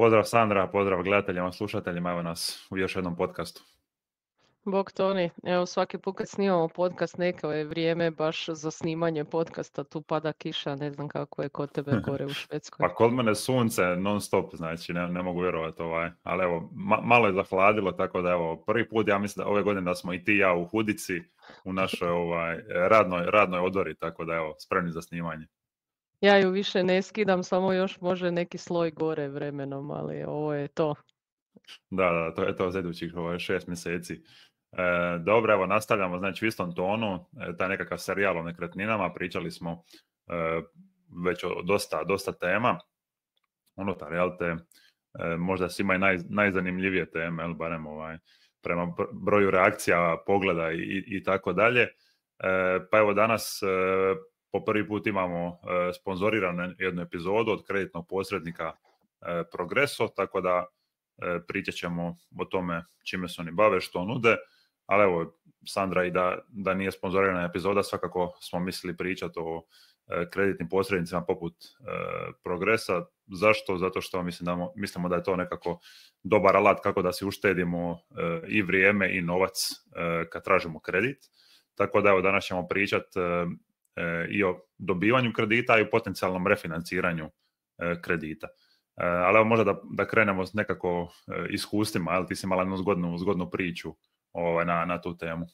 Pozdrav Sandra, pozdrav gledateljima, slušateljima, evo nas u još jednom podcastu. Bog Toni, evo svaki put kad snimamo podcast neko je vrijeme baš za snimanje podcasta, tu pada kiša, ne znam kako je kod tebe gore u Švedskoj. pa kod mene sunce non stop, znači ne, ne mogu vjerovati ovaj, ali evo malo je zahladilo, tako da evo prvi put ja mislim da ove godine da smo i ti i ja u Hudici u našoj ovaj, radnoj, radnoj odori, tako da evo spremni za snimanje. Ja ju više ne skidam, samo još može neki sloj gore vremenom, ali ovo je to. Da, da, to je to za idućih šest mjeseci. E, dobro, evo nastavljamo znači u istom tonu, e, taj nekakav serijal o nekretninama, pričali smo e, već o dosta, dosta tema unutar, jel te, e, možda svima i naj, najzanimljivije teme, jel, barem ovaj, prema broju reakcija, pogleda i, i tako dalje. E, pa evo danas po prvi put imamo sponzoriranu jednu epizodu od kreditnog posrednika Progreso, tako da pričat ćemo o tome čime se oni bave, što nude ali evo, Sandra, i da, da nije sponzorirana epizoda, svakako smo mislili pričati o e, kreditnim posrednicima poput e, progresa. Zašto? Zato što mislim da, mislimo da je to nekako dobar alat kako da si uštedimo e, i vrijeme i novac kad tražimo kredit. Tako da evo danas ćemo pričati i o dobivanju kredita i o potencijalnom refinanciranju kredita. Ali evo možda da, da krenemo s nekako iskustvima, ali ti si imala jednu zgodnu, zgodnu priču ovaj, na, na tu temu.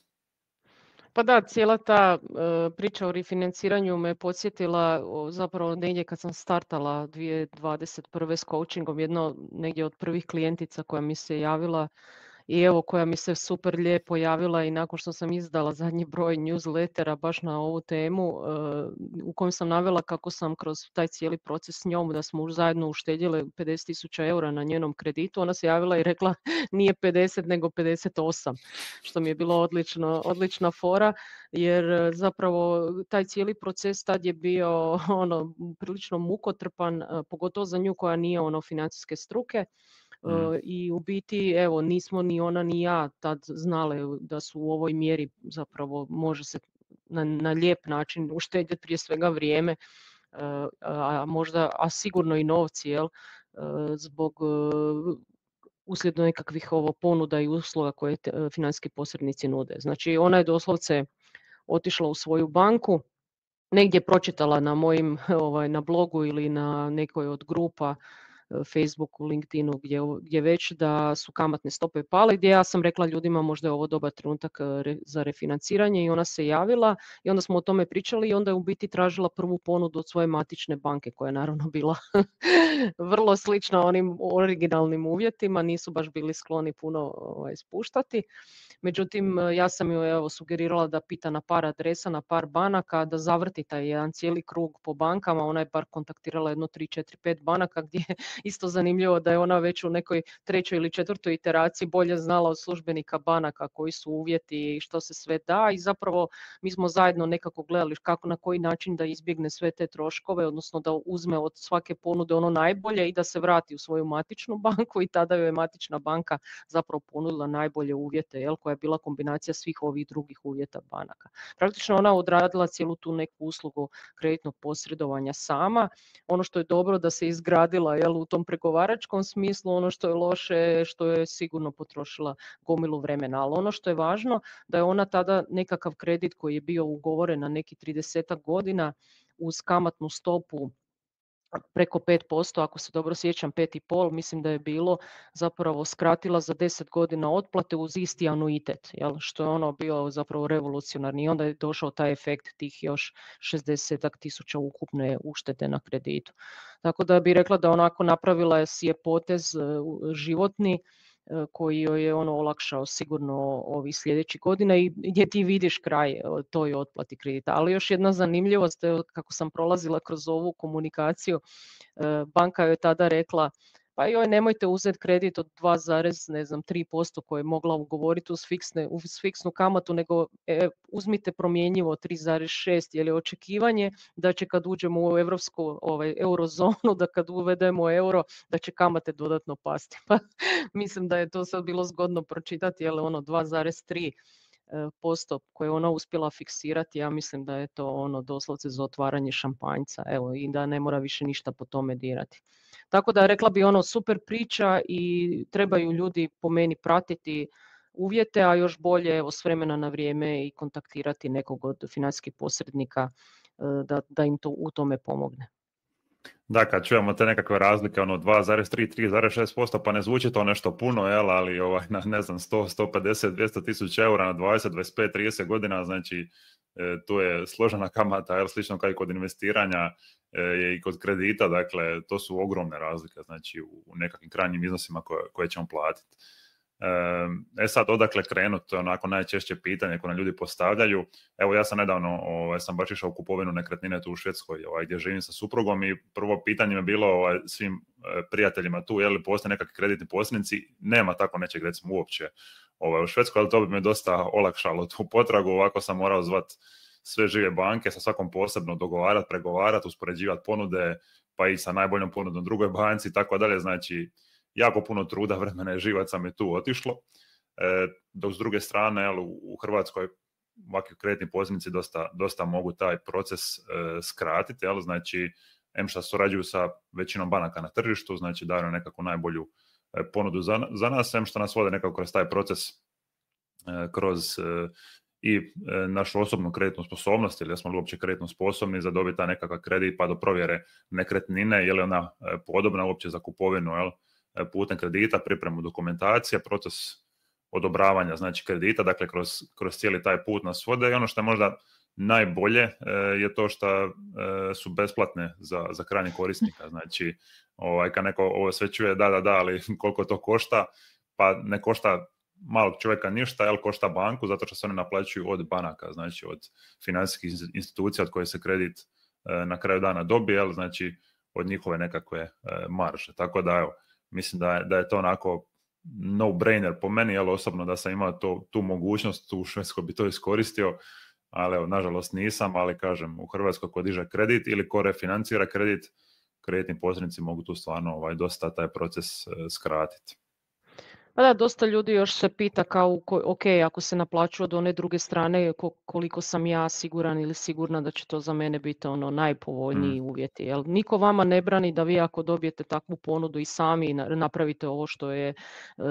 Pa da, cijela ta e, priča o refinanciranju me podsjetila zapravo negdje kad sam startala 2021. s coachingom, jedno negdje od prvih klijentica koja mi se javila i evo koja mi se super lijepo javila i nakon što sam izdala zadnji broj newslettera baš na ovu temu e, u kojem sam navela kako sam kroz taj cijeli proces s njom da smo zajedno uštedjeli 50.000 eura na njenom kreditu, ona se javila i rekla nije 50 nego 58 što mi je bilo odlično, odlična fora jer e, zapravo taj cijeli proces tad je bio ono prilično mukotrpan e, pogotovo za nju koja nije ono financijske struke Mm. I u biti, evo, nismo ni ona ni ja tad znale da su u ovoj mjeri zapravo može se na, na lijep način uštedjeti prije svega vrijeme, a možda, a sigurno i novci, jel, zbog uslijed nekakvih ovo ponuda i usluga koje financijski posrednici nude. Znači ona je doslovce otišla u svoju banku, negdje pročitala na mojim ovaj, na blogu ili na nekoj od grupa Facebooku, LinkedInu, gdje, gdje već da su kamatne stope pale, gdje ja sam rekla ljudima možda je ovo dobar trenutak e, za refinanciranje i ona se javila i onda smo o tome pričali i onda je u biti tražila prvu ponudu od svoje matične banke koja je naravno bila vrlo slična onim originalnim uvjetima, nisu baš bili skloni puno ovaj, spuštati. Međutim, ja sam joj evo, sugerirala da pita na par adresa, na par banaka, da zavrti taj jedan cijeli krug po bankama. Ona je bar kontaktirala jedno 3, 4, 5 banaka gdje je isto zanimljivo da je ona već u nekoj trećoj ili četvrtoj iteraciji bolje znala od službenika banaka koji su uvjeti i što se sve da i zapravo mi smo zajedno nekako gledali kako na koji način da izbjegne sve te troškove, odnosno da uzme od svake ponude ono najbolje i da se vrati u svoju matičnu banku i tada joj je matična banka zapravo ponudila najbolje uvjete jel, koja je bila kombinacija svih ovih drugih uvjeta banaka. Praktično ona odradila cijelu tu neku uslugu kreditnog posredovanja sama. Ono što je dobro da se izgradila jel, u tom pregovaračkom smislu, ono što je loše što je sigurno potrošila gomilu vremena. Ali ono što je važno da je ona tada nekakav kredit koji je bio ugovoren na neki 30 godina uz kamatnu stopu preko 5%, ako se dobro sjećam 5,5, mislim da je bilo zapravo skratila za 10 godina otplate uz isti anuitet, jel? što je ono bio zapravo revolucionarni i onda je došao taj efekt tih još 60 tisuća ukupne uštete na kreditu. Tako da bi rekla da onako napravila si je potez e, životni, koji joj je ono olakšao sigurno ovih sljedećih godina i gdje ti vidiš kraj e, toj otplati kredita. Ali još jedna zanimljivost, kako sam prolazila kroz ovu komunikaciju, e, banka je tada rekla pa joj nemojte uzeti kredit od 2,3% koje je mogla ugovoriti uz, fiksne, uz fiksnu kamatu, nego e, uzmite promjenjivo 3,6 jer je očekivanje da će kad uđemo u evropsku ovaj, eurozonu, da kad uvedemo euro, da će kamate dodatno pasti. Pa mislim da je to sad bilo zgodno pročitati, jer ono 2,3 posto koje je ona uspjela fiksirati, ja mislim da je to ono doslovce za otvaranje šampanjca, evo, i da ne mora više ništa po tome dirati. Tako da rekla bi ono super priča i trebaju ljudi po meni pratiti uvjete, a još bolje evo, s vremena na vrijeme i kontaktirati nekog od financijskih posrednika da, da im to u tome pomogne. Da, kad čujemo te nekakve razlike, ono 2,3, 3,6%, pa ne zvuči to nešto puno, jel, ali ovaj, na, ne znam, 100, 150, 200 tisuća eura na 20, 25, 30 godina, znači e, tu je složena kamata, jel, slično kao i kod investiranja e, i kod kredita, dakle, to su ogromne razlike, znači u, u nekakvim krajnjim iznosima koje, koje ćemo platiti. E sad, odakle krenut, onako najčešće pitanje koje nam ljudi postavljaju. Evo, ja sam nedavno, ovaj, sam baš išao u kupovinu nekretnine tu u Švedskoj, ovaj, gdje živim sa suprugom i prvo pitanje je bilo ovaj, svim e, prijateljima tu, je li postoje nekakvi kreditni posrednici, nema tako nečeg recimo uopće ovaj, u Švedskoj, ali to bi me dosta olakšalo tu potragu, ovako sam morao zvat sve žive banke, sa svakom posebno dogovarati, pregovarati, uspoređivati ponude, pa i sa najboljom ponudom drugoj banci i tako dalje, znači jako puno truda, vremena i živaca mi tu otišlo. E, dok s druge strane, jel, u Hrvatskoj ovakvi kreditni pozivnici dosta, dosta mogu taj proces e, skratiti, jel, znači em što surađuju sa većinom banaka na tržištu, znači daju nekakvu najbolju e, ponudu za, za nas, em što nas vode nekako kroz taj proces e, kroz e, i e, našu osobnu kreditnu sposobnost ili smo uopće kreditno sposobni za dobiti taj nekakav kredit pa do provjere nekretnine, je li ona podobna uopće za kupovinu, jel, putem kredita, pripremu dokumentacije, proces odobravanja znači kredita, dakle kroz, kroz cijeli taj put nas vode i ono što je možda najbolje e, je to što e, su besplatne za, za krajnje korisnika. Znači, ovaj, kad neko ovo sve čuje, da, da, da, ali koliko to košta, pa ne košta malog čovjeka ništa, jel košta banku zato što se one naplaćuju od banaka, znači od financijskih institucija od koje se kredit e, na kraju dana dobije, jel, znači od njihove nekakve marže. Tako da, evo, mislim da je, da je to onako no-brainer po meni, ali osobno da sam imao to, tu mogućnost, u Švedskoj bi to iskoristio, ali evo, nažalost nisam, ali kažem, u Hrvatskoj ko diže kredit ili ko refinancira kredit, kreditni posrednici mogu tu stvarno ovaj, dosta taj proces eh, skratiti. Pa da, dosta ljudi još se pita kao, ok, ako se naplaćuje od one druge strane, koliko sam ja siguran ili sigurna da će to za mene biti ono najpovoljniji mm. uvjeti. Jel? Niko vama ne brani da vi ako dobijete takvu ponudu i sami napravite ovo što je e,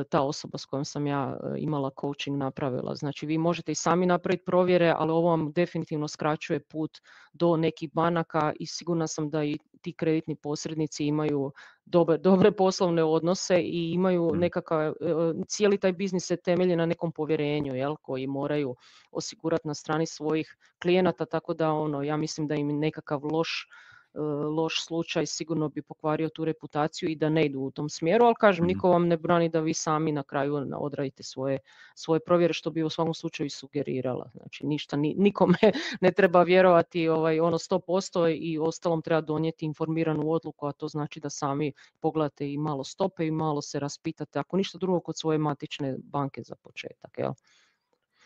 ta osoba s kojom sam ja e, imala coaching napravila. Znači vi možete i sami napraviti provjere, ali ovo vam definitivno skraćuje put do nekih banaka i sigurna sam da i ti kreditni posrednici imaju dobre, dobre poslovne odnose i imaju mm. nekakav, e, cijeli taj biznis se temelji na nekom povjerenju jel, koji moraju osigurati na strani svojih klijenata, tako da ono, ja mislim da im nekakav loš E, loš slučaj sigurno bi pokvario tu reputaciju i da ne idu u tom smjeru, ali kažem, mhm. niko vam ne brani da vi sami na kraju odradite svoje, svoje provjere, što bi u svakom slučaju sugerirala. Znači, ništa, nikome ne treba vjerovati ovaj, ono 100% i ostalom treba donijeti informiranu odluku, a to znači da sami pogledate i malo stope i malo se raspitate, ako ništa drugo kod svoje matične banke za početak. Jel?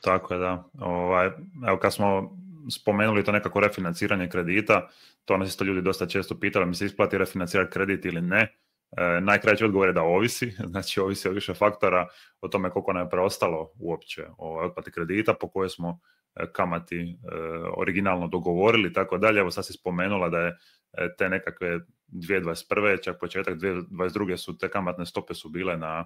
Tako je, da. Ovaj, evo kad smo spomenuli to nekako refinanciranje kredita, to nas isto ljudi dosta često pitali, mi se isplati refinancirati kredit ili ne. E, najkraći odgovor je da ovisi, znači ovisi od više faktora o tome koliko nam je preostalo uopće o otplati kredita po kojoj smo e, kamati e, originalno dogovorili tako dalje. Evo sad si spomenula da je e, te nekakve 2021. čak početak 2022. su te kamatne stope su bile na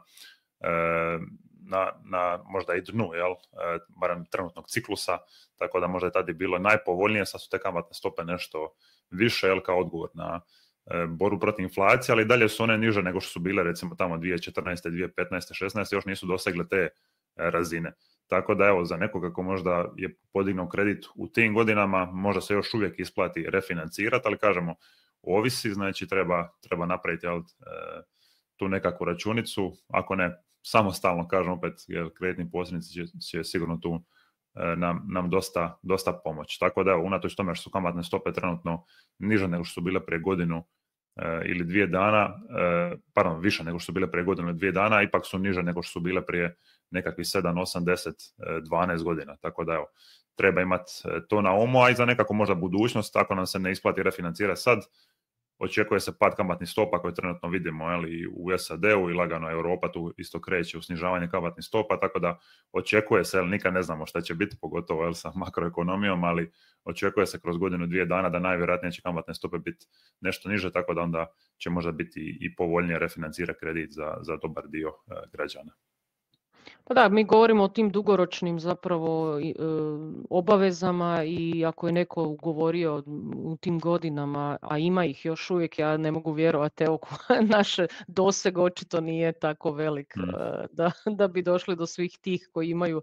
na, na možda i dnu, jel, e, barem trenutnog ciklusa, tako da možda je tada bilo najpovoljnije, sad su te kamatne stope nešto više, jel, kao odgovor na e, boru protiv inflacije, ali dalje su one niže nego što su bile recimo tamo 2014. 2015. 16. još nisu dosegle te e, razine. Tako da evo, za nekoga ko možda je podignuo kredit u tim godinama, možda se još uvijek isplati refinancirati, ali kažemo, ovisi, znači treba, treba napraviti jel, tu nekakvu računicu, ako ne samostalno, kažem opet, jer kreditni posrednici će, će sigurno tu e, nam, nam dosta, dosta pomoć. Tako da, evo, unatoč tome što su kamatne stope trenutno niže nego što su bile prije godinu e, ili dvije dana, e, pardon, više nego što su bile prije godinu ili dvije dana, ipak su niže nego što su bile prije nekakvih 7, 8, 10, 12 godina. Tako da, evo, treba imati to na umu, a i za nekako možda budućnost, ako nam se ne isplati refinancirati sad, očekuje se pad kamatnih stopa koje trenutno vidimo ali u SAD-u i lagano Europa tu isto kreće u snižavanje kamatnih stopa, tako da očekuje se, ali nikad ne znamo šta će biti, pogotovo jel, sa makroekonomijom, ali očekuje se kroz godinu, dvije dana da najvjerojatnije će kamatne stope biti nešto niže, tako da onda će možda biti i povoljnije refinancirati kredit za, za dobar dio e, građana. Pa da, mi govorimo o tim dugoročnim zapravo e, obavezama i ako je neko ugovorio u tim godinama, a ima ih još uvijek, ja ne mogu vjerovati, evo naše doseg očito nije tako velik mm. e, da, da bi došli do svih tih koji imaju,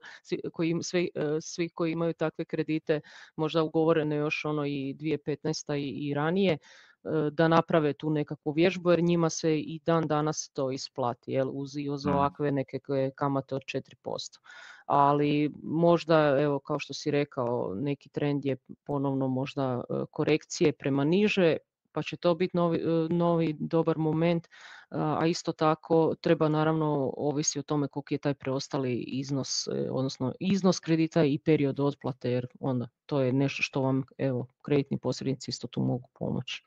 koji, svi, e, svi koji imaju takve kredite, možda ugovorene još ono i 2015. i, i ranije. E, da naprave tu nekakvu vježbu jer njima se i dan danas to isplati jel, uz, uz mm. ovakve neke kamate od 4%. Ali možda, evo kao što si rekao, neki trend je ponovno možda e, korekcije prema niže, pa će to biti novi, e, novi dobar moment, a isto tako treba naravno ovisi o tome koliki je taj preostali iznos, odnosno iznos kredita i period otplate, jer onda to je nešto što vam evo, kreditni posrednici isto tu mogu pomoći.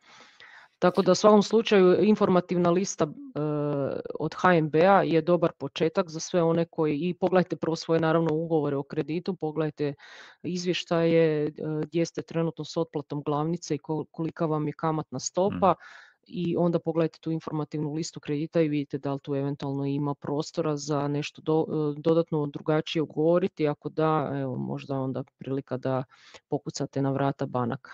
Tako da u svakom slučaju informativna lista e, od HNB-a je dobar početak za sve one koji i pogledajte prvo svoje naravno ugovore o kreditu, pogledajte izvještaje e, gdje ste trenutno s otplatom glavnice i kolika vam je kamatna stopa. I onda pogledajte tu informativnu listu kredita i vidite da li tu eventualno ima prostora za nešto do, e, dodatno drugačije ugovoriti. Ako da, evo, možda onda prilika da pokucate na vrata banaka.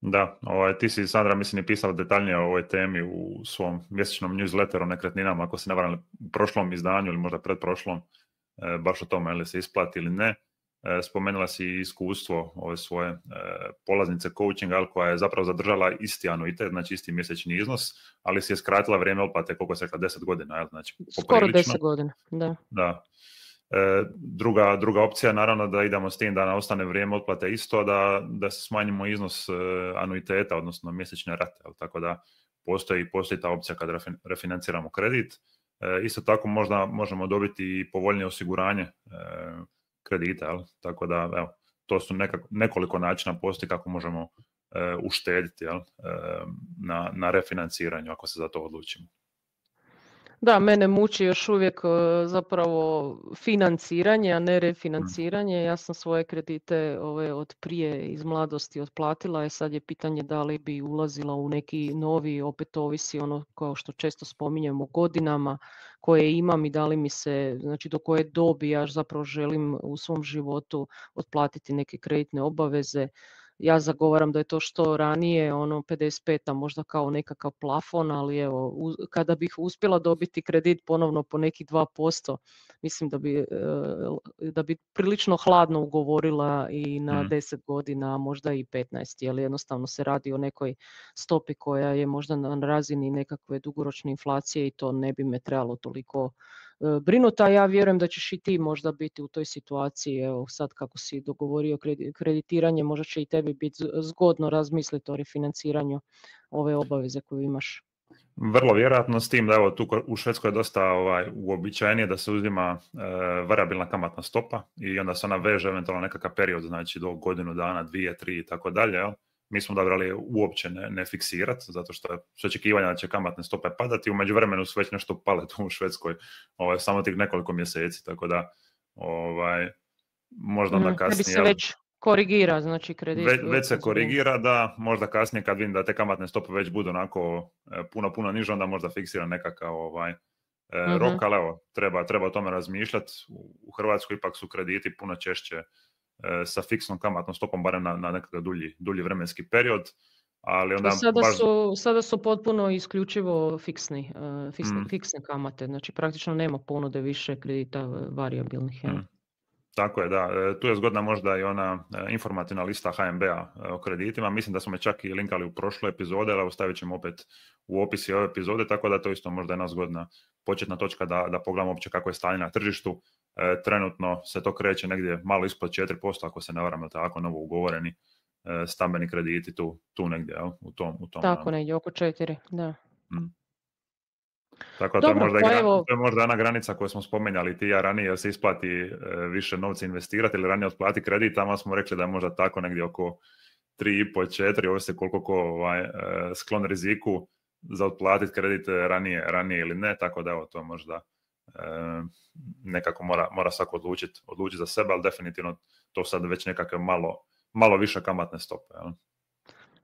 Da, ovaj, ti si Sandra mislim i pisala detaljnije o ovoj temi u svom mjesečnom newsletteru o nekretninama, ako se ne varam u prošlom izdanju ili možda predprošlom, e, baš o tome ili se isplati ili ne. E, spomenula si iskustvo ove svoje e, polaznice coachinga koja je zapravo zadržala isti anuitet, znači isti mjesečni iznos, ali si je skratila vrijeme otplate, koliko se rekla, 10 godina. Znači, Skoro 10 godina, da. Da, E, druga, druga opcija je naravno da idemo s tim da nam ostane vrijeme otplate isto, da, da se smanjimo iznos anuiteta, odnosno mjesečne rate. Tako da postoji, postoji ta opcija kad refinanciramo kredit. E, isto tako možda možemo dobiti i povoljnije osiguranje kredita. Jel? Tako da evo, to su nekako, nekoliko načina postoji kako možemo uštediti jel? Na, na refinanciranju ako se za to odlučimo. Da, mene muči još uvijek e, zapravo financiranje, a ne refinanciranje. Ja sam svoje kredite ove od prije iz mladosti otplatila i sad je pitanje da li bi ulazila u neki novi, opet ovisi ono kao što često spominjemo godinama koje imam i da li mi se, znači do koje dobi ja zapravo želim u svom životu otplatiti neke kreditne obaveze ja zagovaram da je to što ranije, ono 55, a možda kao nekakav plafon, ali evo, kada bih uspjela dobiti kredit ponovno po neki 2%, mislim da bi, e, da bi prilično hladno ugovorila i na mm. 10 godina, možda i 15, jer jednostavno se radi o nekoj stopi koja je možda na razini nekakve dugoročne inflacije i to ne bi me trebalo toliko brinuta. Ja vjerujem da ćeš i ti možda biti u toj situaciji, evo sad kako si dogovorio kreditiranje, možda će i tebi biti zgodno razmisliti o refinanciranju ove obaveze koju imaš. Vrlo vjerojatno s tim da evo tu u Švedskoj je dosta ovaj, uobičajenije da se uzima e, variabilna kamatna stopa i onda se ona veže eventualno nekakav period, znači do godinu dana, dvije, tri i tako dalje. Mi smo odabrali uopće ne, ne fiksirati, zato što je očekivanja da će kamatne stope padati. U međuvremenu su već nešto pale tu u Švedskoj, ovaj, samo tih nekoliko mjeseci, tako da ovaj, možda onda kasnije... Mhm, se već korigira, znači kredit. Već, već se korigira, da, možda kasnije kad vidim da te kamatne stope već budu onako e, puno, puno niže, onda možda fiksira nekakav ovaj, uh rok, ali evo, treba, treba o tome razmišljati. U Hrvatskoj ipak su krediti puno češće E, sa fiksnom kamatnom stopom barem na, na nekakav dulji, dulji vremenski period. Ali onda sada, su, sada su potpuno isključivo fiksni, e, fiksne, mm. fiksne kamate, znači praktično nema ponude više kredita e, variabilnih. Mm. Tako je, da. Tu je zgodna možda i ona informativna lista HMB-a o kreditima. Mislim da smo me čak i linkali u prošloj epizode, ali ostavit ćemo opet u opisi ove epizode, tako da to isto možda je jedna zgodna početna točka da, da pogledamo uopće kako je stanje na tržištu. E, trenutno se to kreće negdje malo ispod 4%, ako se ne varam, tako novo ugovoreni e, stambeni krediti tu, tu negdje, u tom. U tom tako negdje, oko 4, da. Mm. Tako da to, je možda pa to je možda jedna granica koju smo spomenjali ti ja ranije, da se isplati e, više novca investirati ili ranije otplati kredit, tamo smo rekli da je možda tako negdje oko 3,5, 4, ovisi koliko ko ovaj, e, sklon riziku za otplatiti kredit ranije, ranije ili ne, tako da evo to možda e, nekako mora, mora svako odlučiti odlučit za sebe, ali definitivno to sad već nekakve malo, malo više kamatne stope.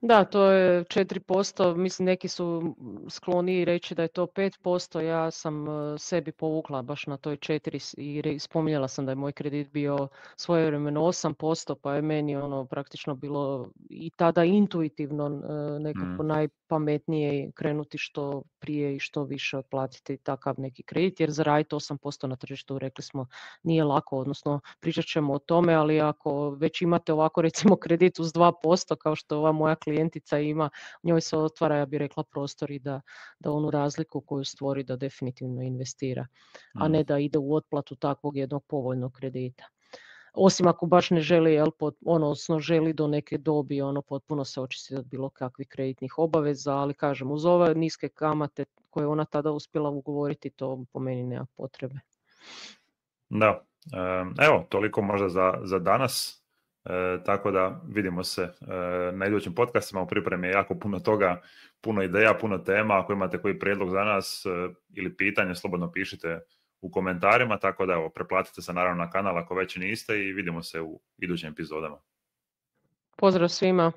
Da, to je 4%, mislim neki su skloni reći da je to 5%, ja sam e, sebi povukla baš na toj 4 i spominjala sam da je moj kredit bio svojevremeno 8%, pa je meni ono praktično bilo i tada intuitivno e, nekako mm. Najpametnije krenuti što prije i što više otplatiti takav neki kredit, jer zaraditi 8% na tržištu, rekli smo, nije lako, odnosno pričat ćemo o tome, ali ako već imate ovako recimo kredit uz 2%, kao što ova moja klijentica ima, njoj se otvara, ja bih rekla, prostor i da, da onu razliku koju stvori da definitivno investira, a ne mm. da ide u otplatu takvog jednog povoljnog kredita. Osim ako baš ne želi, jel, pod, ono, odnosno želi do neke dobi ono potpuno se očistiti od bilo kakvih kreditnih obaveza, ali kažem, uz ove niske kamate koje ona tada uspjela ugovoriti, to po meni nema potrebe. Da, evo, toliko možda za, za danas. E, tako da vidimo se e, na idućim podcastima. U pripremi je jako puno toga, puno ideja, puno tema. Ako imate koji prijedlog za nas e, ili pitanje, slobodno pišite u komentarima. Tako da evo, preplatite se naravno na kanal ako već niste i vidimo se u idućim epizodama. Pozdrav svima.